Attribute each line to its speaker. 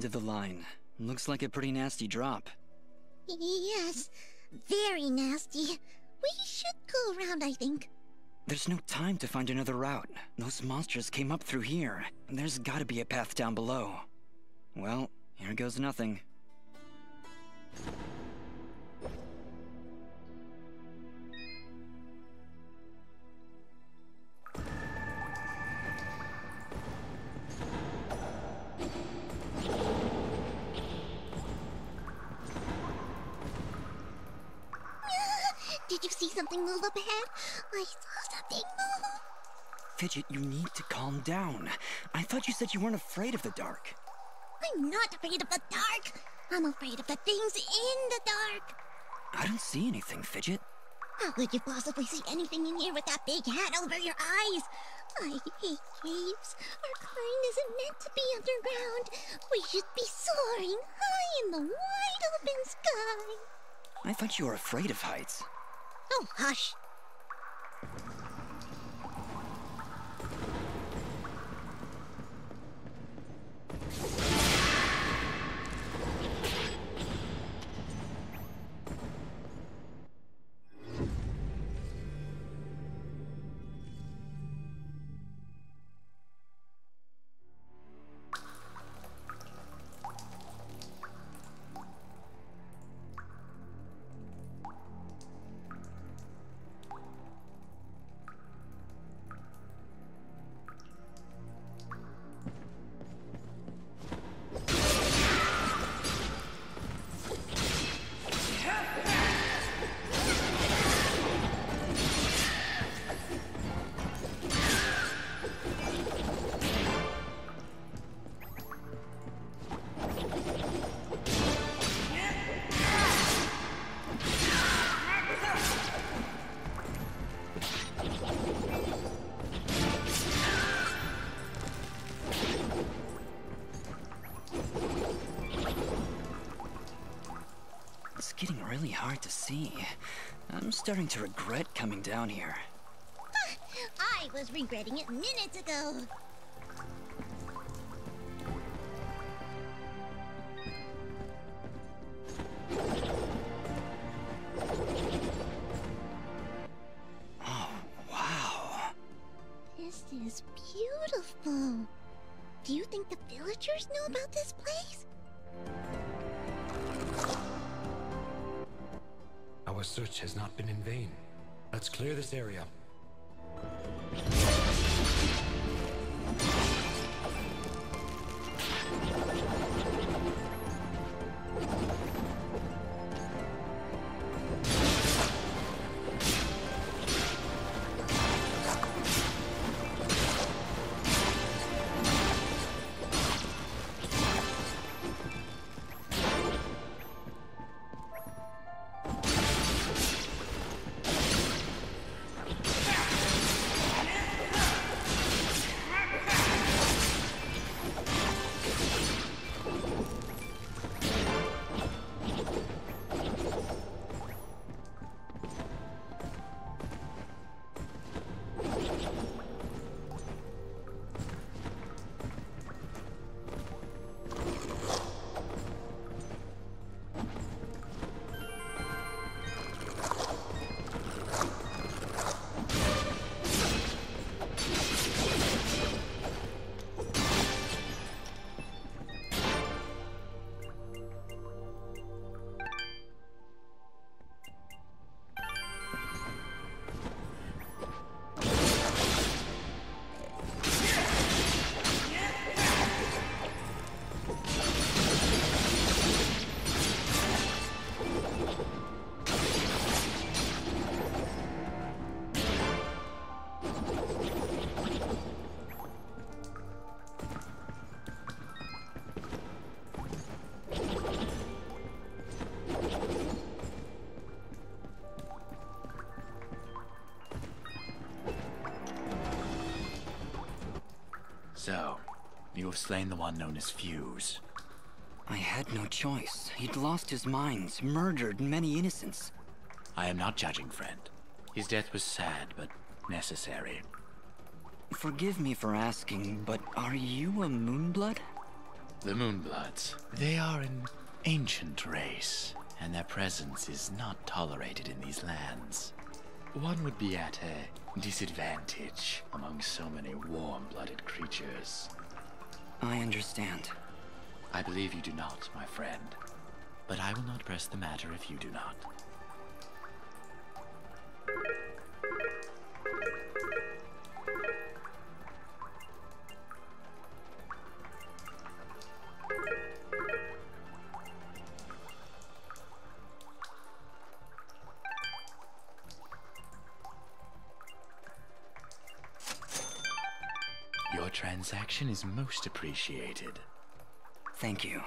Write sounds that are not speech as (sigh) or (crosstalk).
Speaker 1: end of the line. Looks like a pretty nasty drop.
Speaker 2: Yes, very nasty. We should go around, I think.
Speaker 1: There's no time to find another route. Those monsters came up through here. There's gotta be a path down below. Well, here goes nothing.
Speaker 2: Did you see something move up ahead? I saw something move.
Speaker 1: Fidget, you need to calm down. I thought you said you weren't afraid of the dark.
Speaker 2: I'm not afraid of the dark. I'm afraid of the things in the dark.
Speaker 1: I don't see anything, Fidget.
Speaker 2: How could you possibly see anything in here with that big hat over your eyes? I hate caves. Our kind isn't meant to be underground. We should be soaring high in the wide open sky.
Speaker 1: I thought you were afraid of heights.
Speaker 2: Oh, hush.
Speaker 1: It's getting really hard to see. I'm starting to regret coming down here. (laughs)
Speaker 2: I was regretting it minutes ago.
Speaker 1: Oh, wow.
Speaker 2: This is beautiful. Do you think the villagers know about this place?
Speaker 3: Our search has not been in vain. Let's clear this area.
Speaker 4: So, you have slain the one known as Fuse.
Speaker 1: I had no choice. He'd lost his minds, murdered many innocents.
Speaker 4: I am not judging, friend. His death was sad, but necessary.
Speaker 1: Forgive me for asking, but are you a Moonblood?
Speaker 4: The Moonbloods. They are an ancient race, and their presence is not tolerated in these lands. One would be at a disadvantage among so many warm-blooded creatures.
Speaker 1: I understand.
Speaker 4: I believe you do not, my friend. But I will not press the matter if you do not. Transaction is most appreciated.
Speaker 1: Thank you.